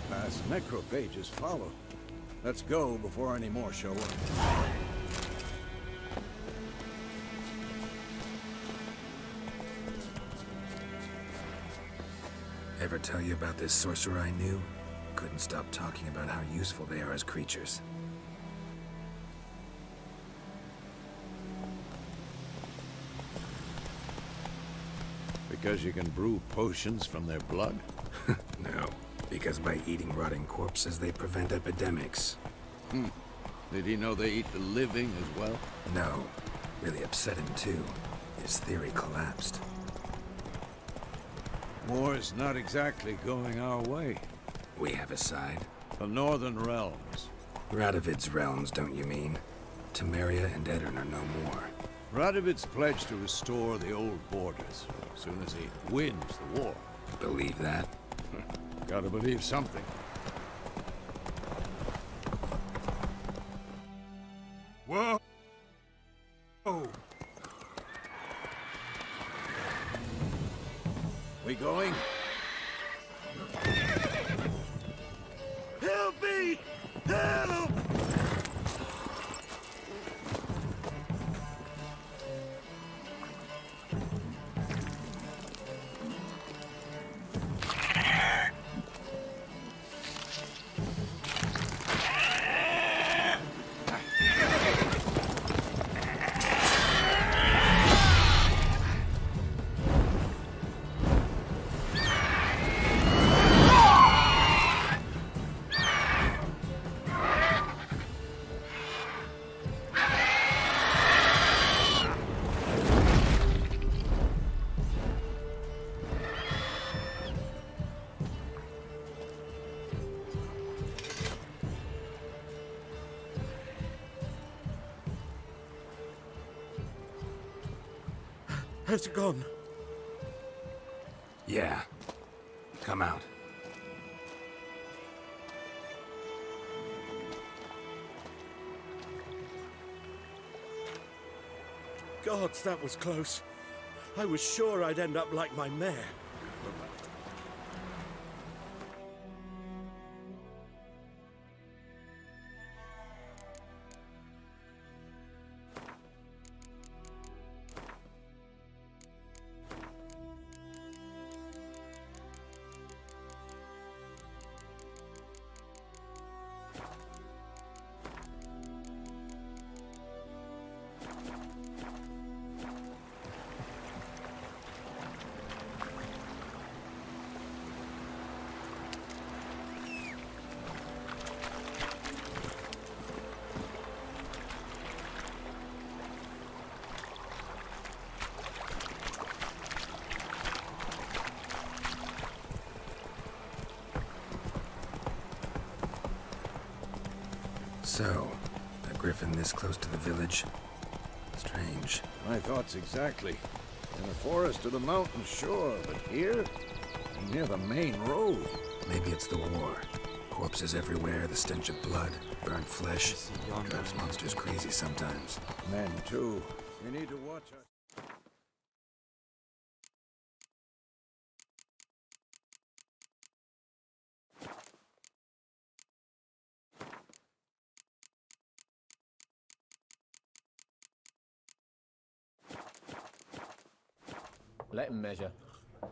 Past necrophages follow. Let's go before any more show up. Ever tell you about this sorcerer I knew? Couldn't stop talking about how useful they are as creatures. Because you can brew potions from their blood? no, because by eating rotting corpses, they prevent epidemics. Hmm. Did he know they eat the living as well? No. Really upset him, too. His theory collapsed. War's not exactly going our way. We have a side. The Northern Realms. Radovid's realms, don't you mean? Temeria and Aedirn are no more. Radovid's pledged to restore the old borders as soon as he wins the war. Believe that? Gotta believe something. Whoa! Oh. We going? Has gone? Yeah. Come out. Gods, that was close. I was sure I'd end up like my mare. So, a griffin this close to the village? Strange. My thoughts exactly. In the forest or the mountain, sure, but here? Near the main road. Maybe it's the war. Corpses everywhere, the stench of blood, burnt flesh. Drives monsters crazy sometimes. Men, too. We need to watch Let him measure.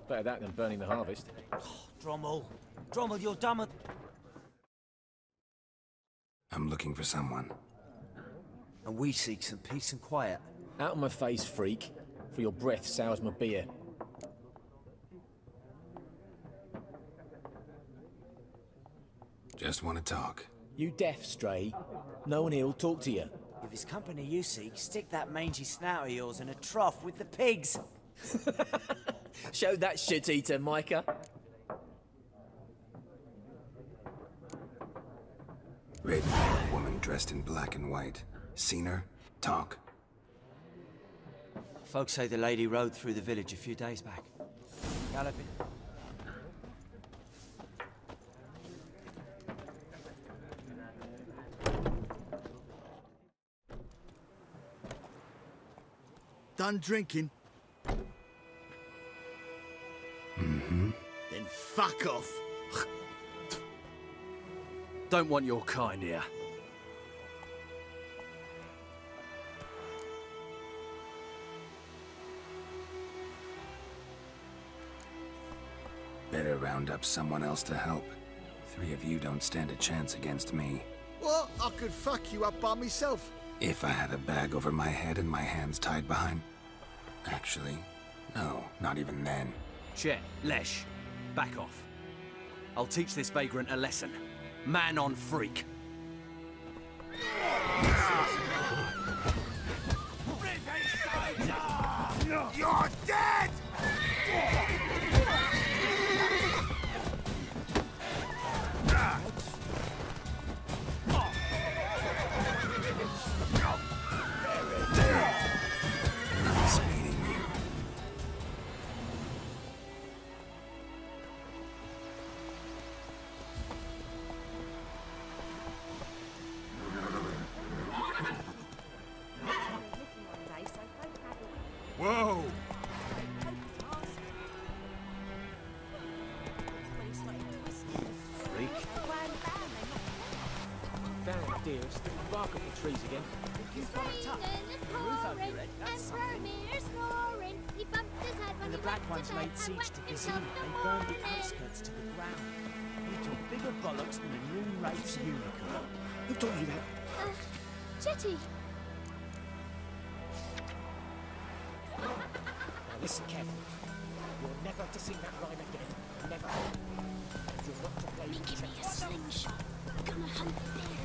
Better that than burning the harvest. Oh, Drommel. Drommel, you're dumb. I'm looking for someone. And we seek some peace and quiet. Out of my face, freak. For your breath sours my beer. Just want to talk. You deaf, Stray? No one here'll talk to you. If it's company you seek, stick that mangy snout of yours in a trough with the pigs. Show that shit-eater, Micah. Raven, woman dressed in black and white. Seen her? Talk. Folks say the lady rode through the village a few days back. Galloping. Done drinking? Fuck off. Don't want your kind here. Better round up someone else to help. Three of you don't stand a chance against me. What? I could fuck you up by myself. If I had a bag over my head and my hands tied behind... Actually, no, not even then. Chet, Lesh, back off. I'll teach this vagrant a lesson. Man on freak. Bark up the trees again. When the Black Ones laid siege to Vizima, they burned the outskirts to the ground. You took bigger bollocks than a Moon Wraith's unicorn. Who taught you that? Uh, Jetty, Now listen carefully. You're never to sing that rhyme again. Never. And you're not to play with give me a slingshot. I'm gonna hunt bears.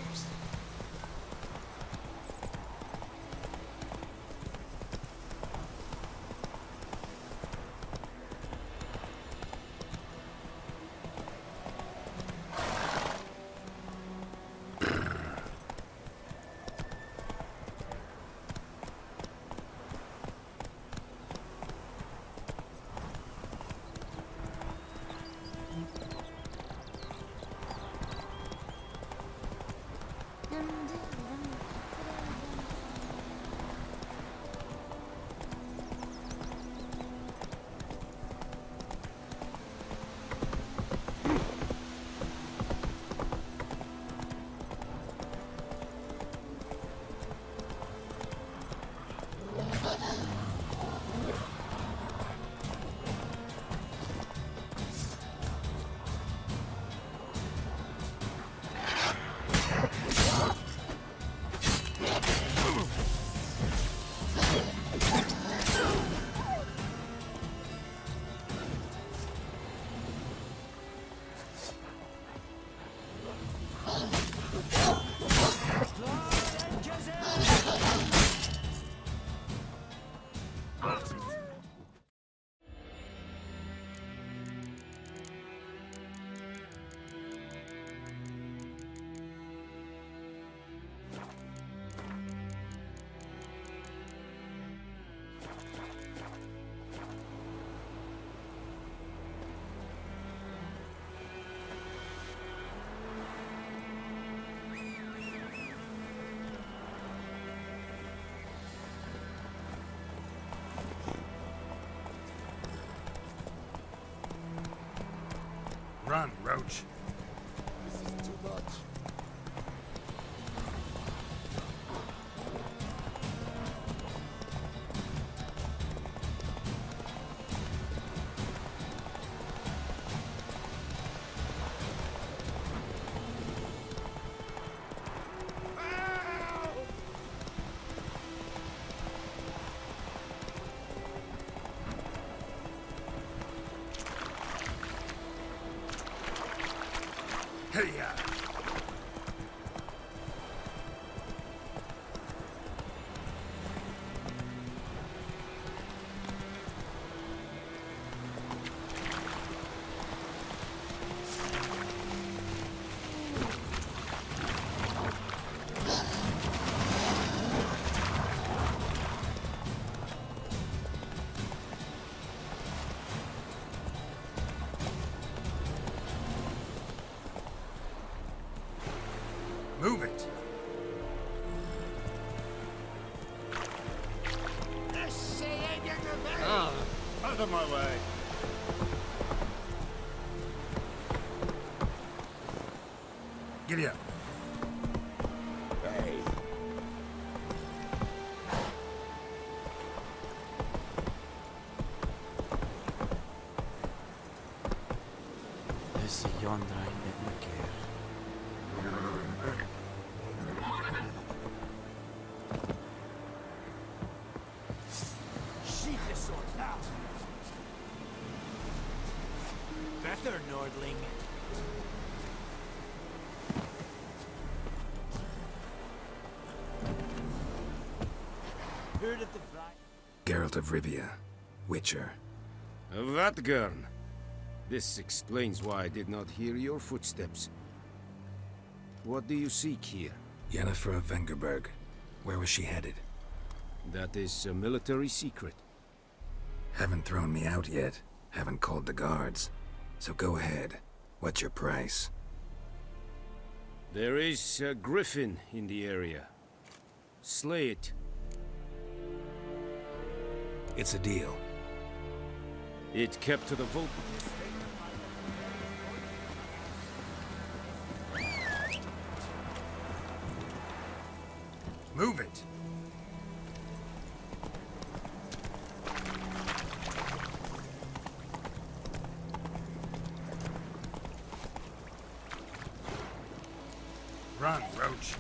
Hey, Move it! Ah, out of my way! Giddy up. Hey. This yonder Heard of the bride? Geralt of Rivia, Witcher. Vatt'ghern. This explains why I did not hear your footsteps. What do you seek here? Yennefer of Vengerberg. Where was she headed? That is a military secret. Haven't thrown me out yet. Haven't called the guards. So go ahead. What's your price? There is a griffin in the area. Slay it. It's a deal. It kept to the vote. Move it! Run, Roach.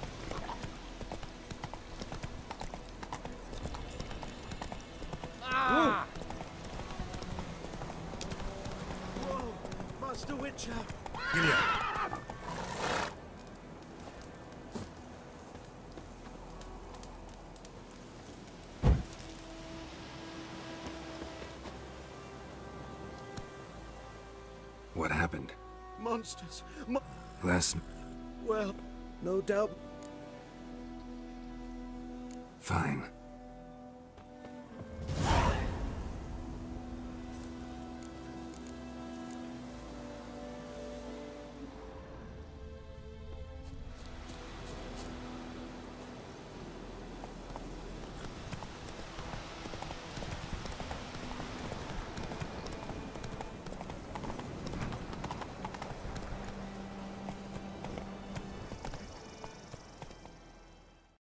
Giddy up. What happened? Monsters! Mo Last... well, no doubt Fine.